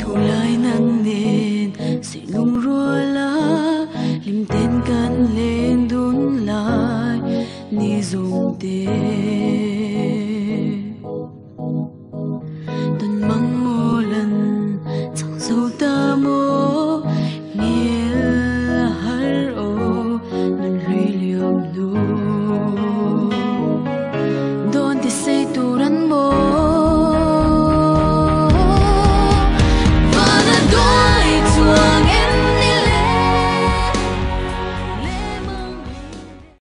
thu lại nắng nền, sự lung rua lá, lim tên cắn lên đun lại, ni dùng tê tuần măng mô lần, chẳng dù ta mô